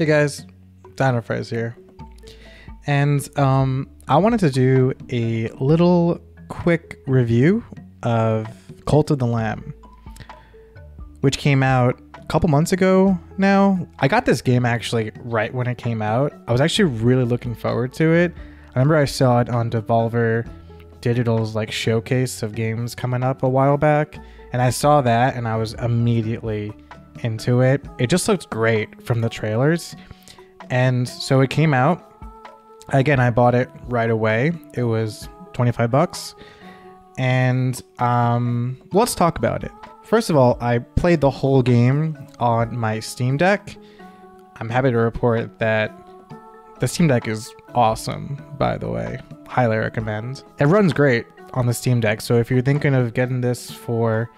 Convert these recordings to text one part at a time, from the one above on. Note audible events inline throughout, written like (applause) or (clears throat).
Hey guys, Dino Fries here. And um, I wanted to do a little quick review of Cult of the Lamb, which came out a couple months ago now. I got this game actually right when it came out. I was actually really looking forward to it. I remember I saw it on Devolver Digital's like showcase of games coming up a while back, and I saw that and I was immediately into it. It just looked great from the trailers. And so it came out. Again, I bought it right away. It was 25 bucks. And um, let's talk about it. First of all, I played the whole game on my Steam Deck. I'm happy to report that the Steam Deck is awesome, by the way. Highly recommend. It runs great on the Steam Deck. So if you're thinking of getting this for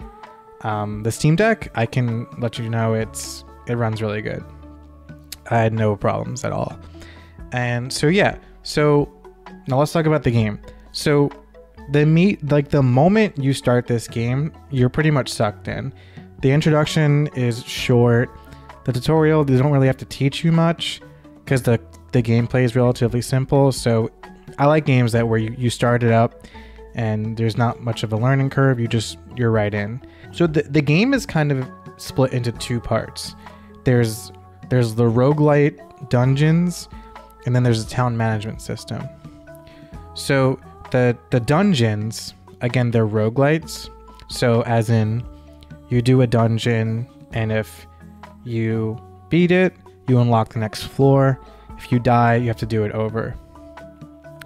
um, the Steam Deck, I can let you know it's it runs really good. I had no problems at all. And so yeah, so now let's talk about the game. So the meet like the moment you start this game, you're pretty much sucked in. The introduction is short. The tutorial they don't really have to teach you much because the the gameplay is relatively simple. So I like games that where you, you start it up and there's not much of a learning curve. You just you're right in. So the, the game is kind of split into two parts. There's there's the roguelite dungeons, and then there's a town management system. So the the dungeons, again, they're roguelites. So as in you do a dungeon and if you beat it, you unlock the next floor. If you die, you have to do it over.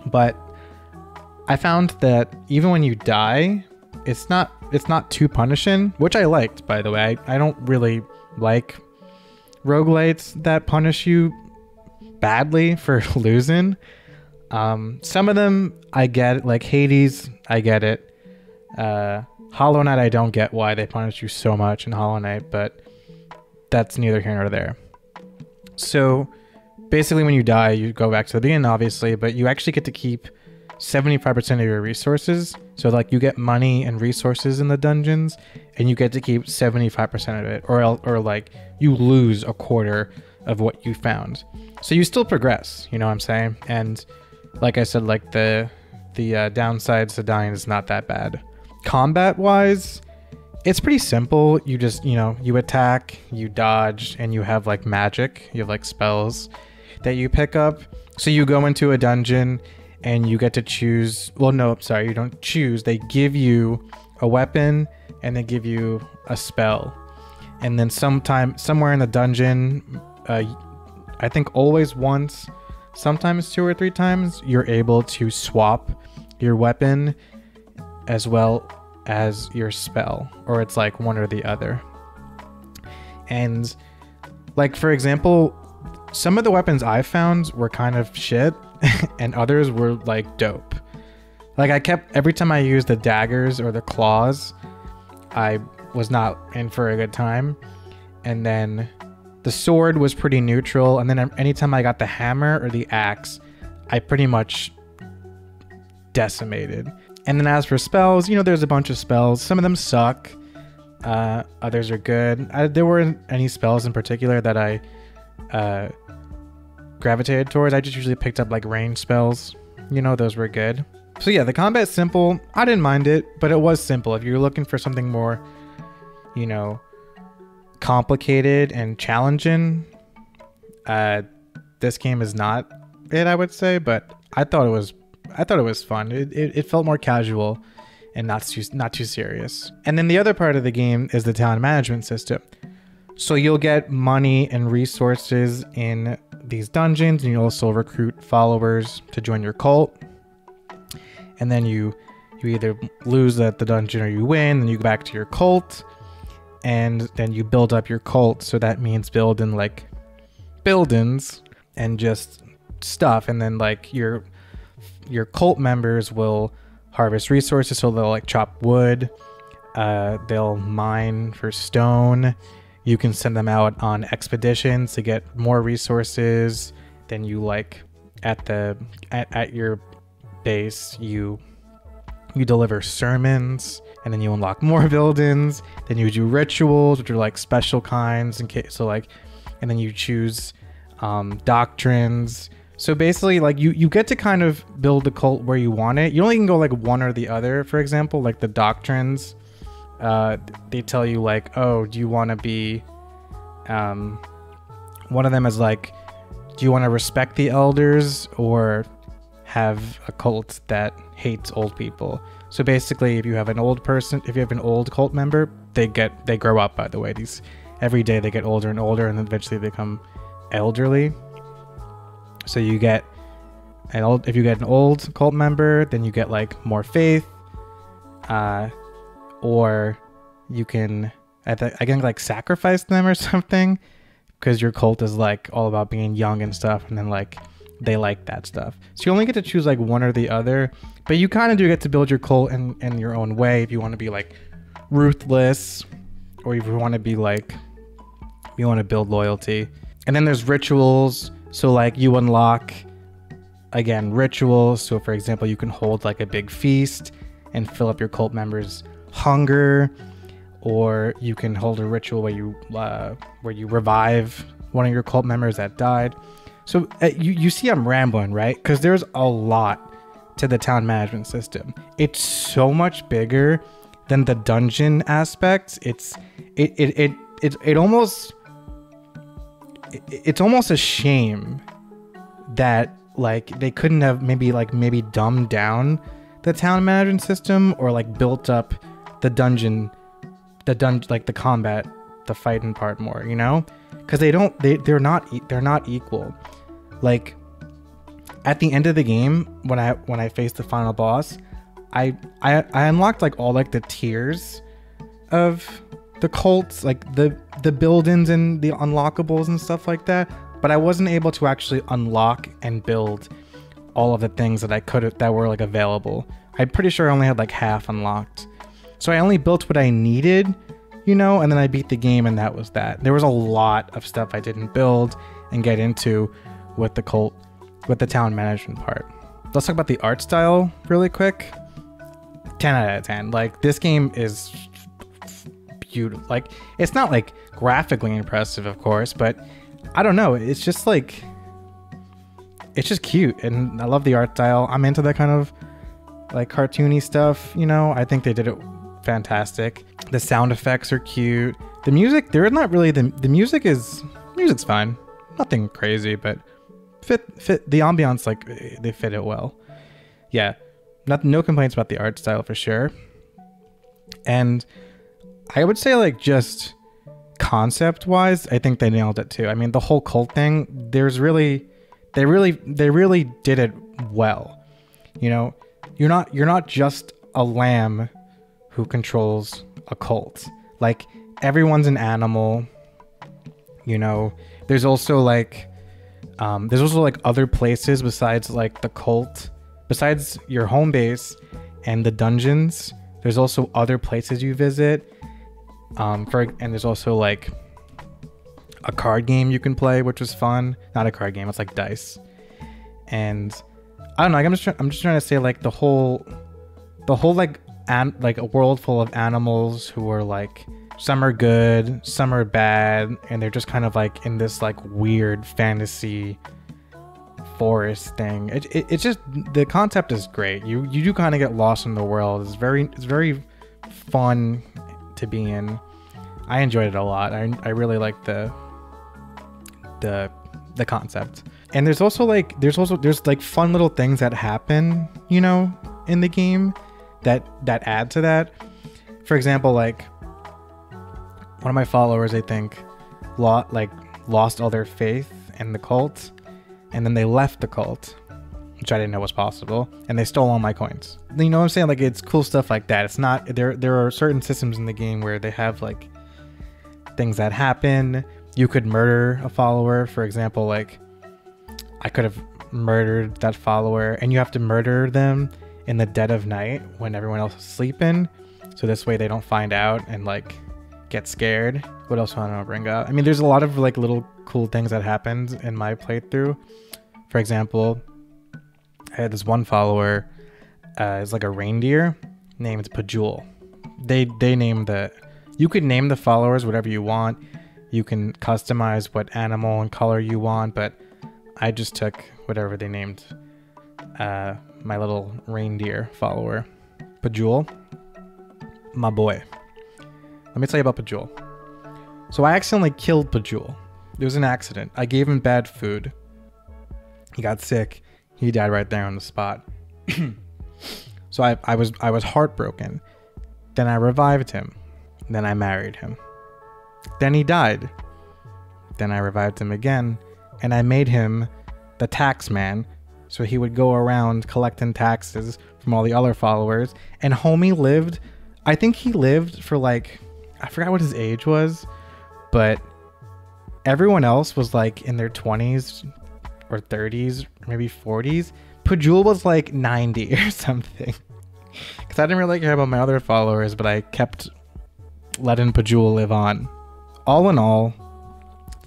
But I found that even when you die, it's not it's not too punishing, which I liked, by the way. I, I don't really like roguelites that punish you badly for (laughs) losing. Um, some of them I get, like Hades, I get it. Uh, Hollow Knight, I don't get why they punish you so much in Hollow Knight, but that's neither here nor there. So basically, when you die, you go back to the beginning, obviously, but you actually get to keep 75% of your resources. So like you get money and resources in the dungeons and you get to keep 75% of it or or like you lose a quarter of what you found. So you still progress, you know what I'm saying? And like I said like the the uh, downsides to dying is not that bad. Combat wise, it's pretty simple. You just, you know, you attack, you dodge and you have like magic, you have like spells that you pick up. So you go into a dungeon and you get to choose. Well, no, I'm sorry, you don't choose. They give you a weapon and they give you a spell, and then sometime somewhere in the dungeon, uh, I think always once, sometimes two or three times, you're able to swap your weapon as well as your spell, or it's like one or the other. And like for example, some of the weapons I found were kind of shit (laughs) and others were like dope. Like I kept every time I used the daggers or the claws, I was not in for a good time. And then the sword was pretty neutral. And then anytime I got the hammer or the axe, I pretty much decimated. And then as for spells, you know, there's a bunch of spells. Some of them suck. Uh, others are good. I, there weren't any spells in particular that I uh, gravitated towards. I just usually picked up like range spells. You know, those were good. So yeah, the combat's simple. I didn't mind it, but it was simple. If you're looking for something more, you know, complicated and challenging, uh, this game is not it. I would say, but I thought it was. I thought it was fun. It, it, it felt more casual and not too not too serious. And then the other part of the game is the town management system. So you'll get money and resources in these dungeons, and you also recruit followers to join your cult. And then you you either lose at the dungeon or you win, and you go back to your cult, and then you build up your cult. So that means building like buildings and just stuff, and then like your your cult members will harvest resources, so they'll like chop wood, uh, they'll mine for stone you can send them out on expeditions to get more resources than you like at the at, at your base you you deliver sermons and then you unlock more (laughs) buildings then you do rituals which are like special kinds so like and then you choose um, doctrines. So basically, like you you get to kind of build the cult where you want it. You only can go like one or the other. For example, like the doctrines, uh, they tell you like, oh, do you want to be, um, one of them is like, do you want to respect the elders or have a cult that hates old people? So basically, if you have an old person, if you have an old cult member, they get they grow up. By the way, these every day they get older and older, and eventually they become elderly. So you get an old if you get an old cult member, then you get like more faith, uh, or you can I, I like sacrifice them or (laughs) something because your cult is like all about being young and stuff, and then like they like that stuff. So you only get to choose like one or the other, but you kind of do get to build your cult in, in your own way if you want to be like ruthless or if you want to be like you want to build loyalty. And then there's rituals. So like you unlock again rituals. So for example, you can hold like a big feast and fill up your cult members' hunger, or you can hold a ritual where you uh, where you revive one of your cult members that died. So uh, you you see I'm rambling, right? Because there's a lot to the town management system. It's so much bigger than the dungeon aspects. It's it it it it, it almost it, it's almost a shame that like they couldn't have maybe like maybe dumbed down the town management system or like built up the dungeon the dungeon like the combat the fighting part more you know? Because they don't they they're not they're not equal. Like at the end of the game when i when i faced the final boss i i, I unlocked like all like the tiers of the cults like the the buildings and the unlockables and stuff like that but i wasn't able to actually unlock and build all of the things that i could that were like available. I'm pretty sure i only had like half unlocked so i only built what i needed you know and then i beat the game and that was that. There was a lot of stuff i didn't build and get into with the cult with the town management part. Let's talk about the art style really quick. 10 out of 10 like this game is beautiful. Like it's not like graphically impressive of course but i don't know. It's just like it's just cute and i love the art style. I'm into that kind of like cartoony stuff you know? I think they did it fantastic. The sound effects are cute. The music they're not really the, the music is music's fine. Nothing crazy but fit fit the ambiance like they fit it well. Yeah not no complaints about the art style for sure. And i would say like just concept wise i think they nailed it too. I mean the whole cult thing there's really they really they really did it well. You know you're not you're not just a lamb who controls a cult. Like everyone's an animal you know? There's also like um, there's also like other places besides like the cult. Besides your home base and the dungeons there's also other places you visit. Um, for and there's also like a card game you can play which was fun. Not a card game it's like dice. And i don't know like, i'm just i'm just trying to say like the whole the whole like an- like a world full of animals who are like some are good some are bad and they're just kind of like in this like weird fantasy forest thing. It, it, it's just the concept is great. You you do kind of get lost in the world. It's very it's very fun to be in. I enjoyed it a lot. I, I really like the the the concept. And there's also like there's also there's like fun little things that happen you know in the game that that add to that. For example like one of my followers i think lot like lost all their faith in the cult and then they left the cult which i didn't know was possible and they stole all my coins. You know what i'm saying? Like it's cool stuff like that. It's not there there are certain systems in the game where they have like things that happen. You could murder a follower. For example like i could have murdered that follower and you have to murder them in the dead of night when everyone else is sleeping. So this way they don't find out and like get scared. What else do i want to bring up? I mean there's a lot of like little cool things that happened in my playthrough. For example i had this one follower uh it's like a reindeer named Pajul. they they named the you could name the followers whatever you want. You can customize what animal and color you want, but I just took whatever they named uh, my little reindeer follower, Pajul, my boy. Let me tell you about Pajul. So I accidentally killed Pajul. It was an accident. I gave him bad food. He got sick. He died right there on the spot. (clears throat) so I, I was I was heartbroken. Then I revived him. Then I married him. Then he died. Then I revived him again, and I made him the tax man, so he would go around collecting taxes from all the other followers. And homie lived, I think he lived for like, I forgot what his age was, but everyone else was like in their 20s or 30s, maybe 40s. Pajul was like 90 (laughs) or something. Because I didn't really care about my other followers, but I kept letting Pajul live on. All in all,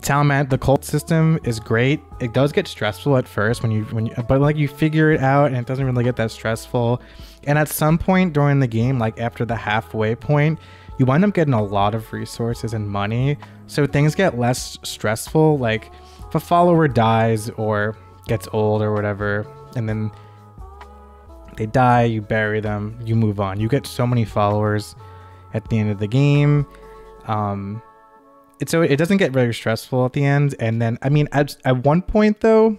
Town Man, the cult system is great. It does get stressful at first when you when you, but like you figure it out and it doesn't really get that stressful. And at some point during the game, like after the halfway point, you wind up getting a lot of resources and money, so things get less stressful. Like if a follower dies or gets old or whatever, and then they die, you bury them, you move on. You get so many followers at the end of the game. Um, so it doesn't get very stressful at the end. And then, I mean, at, at one point though,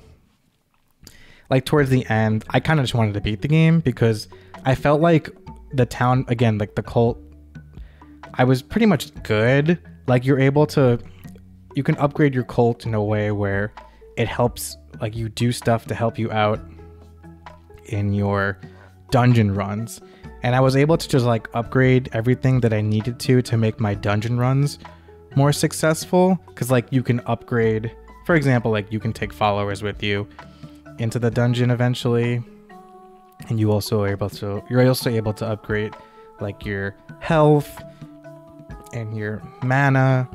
like towards the end, I kind of just wanted to beat the game because I felt like the town, again, like the cult, I was pretty much good. Like you're able to, you can upgrade your cult in a way where it helps, like you do stuff to help you out in your dungeon runs. And I was able to just like upgrade everything that I needed to to make my dungeon runs more successful. Cause like you can upgrade, for example, like you can take followers with you into the dungeon eventually. And you also are able to, you're also able to upgrade like your health and your mana.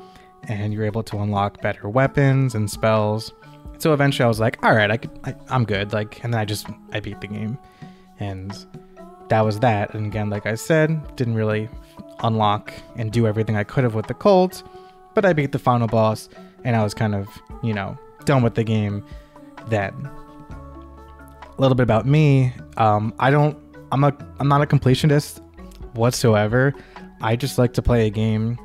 And you're able to unlock better weapons and spells. So eventually I was like, all right, I could, I, I'm good. Like, and then I just, I beat the game and that was that. And again, like I said, didn't really unlock and do everything I could have with the cult, but I beat the final boss and I was kind of, you know, done with the game then. A little bit about me. Um, I don't I'm a I'm not a completionist whatsoever. I just like to play a game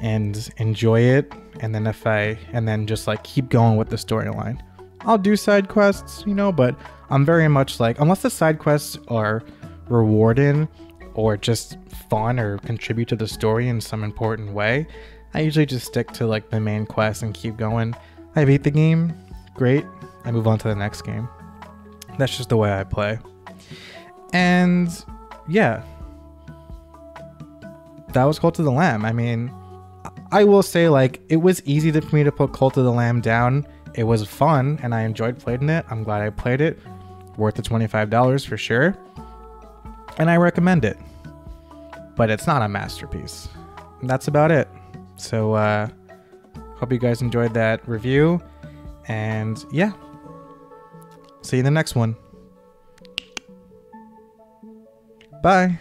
and enjoy it and then if I and then just like keep going with the storyline. I'll do side quests, you know, but I'm very much like unless the side quests are rewarding or just fun or contribute to the story in some important way, I usually just stick to like the main quest and keep going. I beat the game, great. I move on to the next game. That's just the way I play. And yeah, that was Cult of the Lamb. I mean, I will say like it was easy for me to put Cult of the Lamb down. It was fun and I enjoyed playing it. I'm glad I played it worth the $25 for sure. And I recommend it. But it's not a masterpiece. That's about it. So uh hope you guys enjoyed that review and yeah. See you in the next one. Bye.